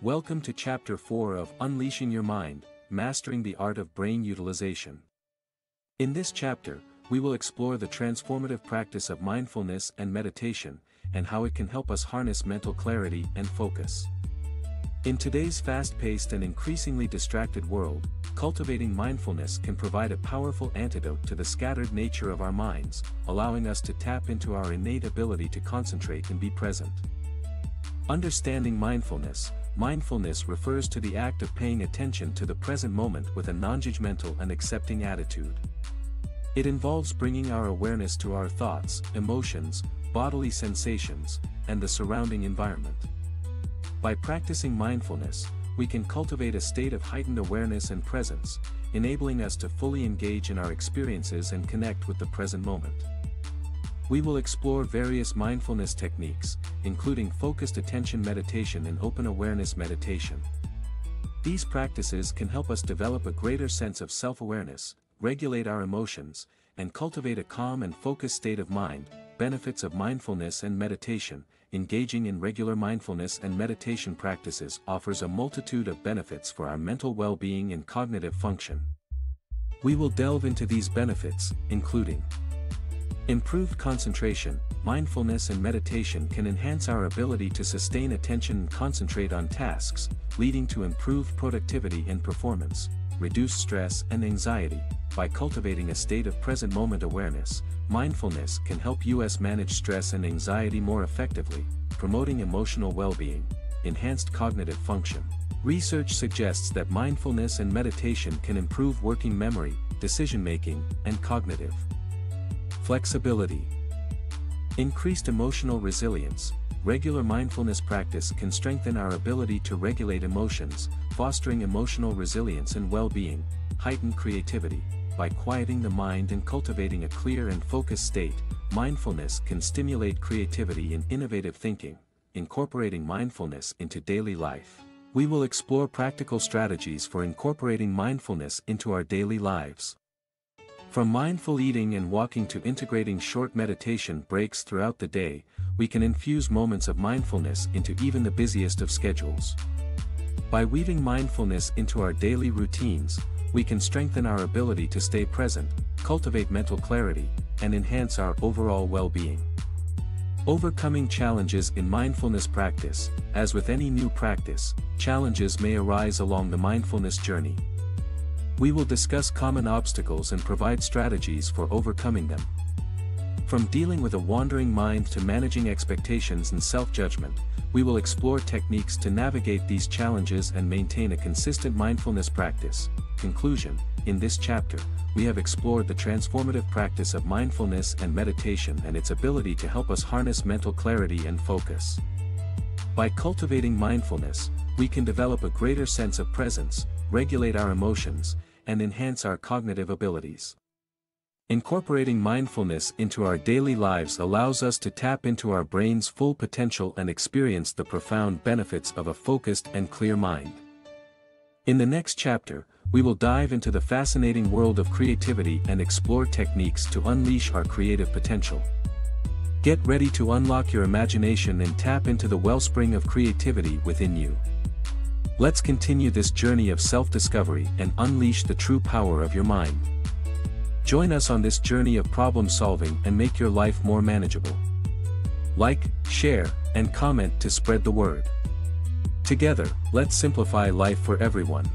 Welcome to Chapter 4 of Unleashing Your Mind, Mastering the Art of Brain Utilization. In this chapter, we will explore the transformative practice of mindfulness and meditation, and how it can help us harness mental clarity and focus. In today's fast-paced and increasingly distracted world, cultivating mindfulness can provide a powerful antidote to the scattered nature of our minds, allowing us to tap into our innate ability to concentrate and be present. Understanding mindfulness, mindfulness refers to the act of paying attention to the present moment with a non-judgmental and accepting attitude. It involves bringing our awareness to our thoughts, emotions, bodily sensations, and the surrounding environment. By practicing mindfulness, we can cultivate a state of heightened awareness and presence, enabling us to fully engage in our experiences and connect with the present moment. We will explore various mindfulness techniques, including focused attention meditation and open awareness meditation. These practices can help us develop a greater sense of self-awareness, regulate our emotions, and cultivate a calm and focused state of mind. Benefits of mindfulness and meditation Engaging in regular mindfulness and meditation practices offers a multitude of benefits for our mental well-being and cognitive function. We will delve into these benefits, including Improved concentration, mindfulness and meditation can enhance our ability to sustain attention and concentrate on tasks, leading to improved productivity and performance, reduce stress and anxiety. By cultivating a state of present moment awareness, mindfulness can help us manage stress and anxiety more effectively, promoting emotional well-being, enhanced cognitive function. Research suggests that mindfulness and meditation can improve working memory, decision-making, and cognitive Flexibility. Increased emotional resilience. Regular mindfulness practice can strengthen our ability to regulate emotions, fostering emotional resilience and well-being, heighten creativity. By quieting the mind and cultivating a clear and focused state, mindfulness can stimulate creativity and innovative thinking, incorporating mindfulness into daily life. We will explore practical strategies for incorporating mindfulness into our daily lives. From mindful eating and walking to integrating short meditation breaks throughout the day, we can infuse moments of mindfulness into even the busiest of schedules. By weaving mindfulness into our daily routines, we can strengthen our ability to stay present, cultivate mental clarity, and enhance our overall well-being. Overcoming challenges in mindfulness practice, as with any new practice, challenges may arise along the mindfulness journey, we will discuss common obstacles and provide strategies for overcoming them. From dealing with a wandering mind to managing expectations and self-judgment, we will explore techniques to navigate these challenges and maintain a consistent mindfulness practice. Conclusion In this chapter, we have explored the transformative practice of mindfulness and meditation and its ability to help us harness mental clarity and focus. By cultivating mindfulness, we can develop a greater sense of presence, regulate our emotions, and enhance our cognitive abilities. Incorporating mindfulness into our daily lives allows us to tap into our brain's full potential and experience the profound benefits of a focused and clear mind. In the next chapter, we will dive into the fascinating world of creativity and explore techniques to unleash our creative potential. Get ready to unlock your imagination and tap into the wellspring of creativity within you. Let's continue this journey of self-discovery and unleash the true power of your mind. Join us on this journey of problem solving and make your life more manageable. Like, share, and comment to spread the word. Together, let's simplify life for everyone.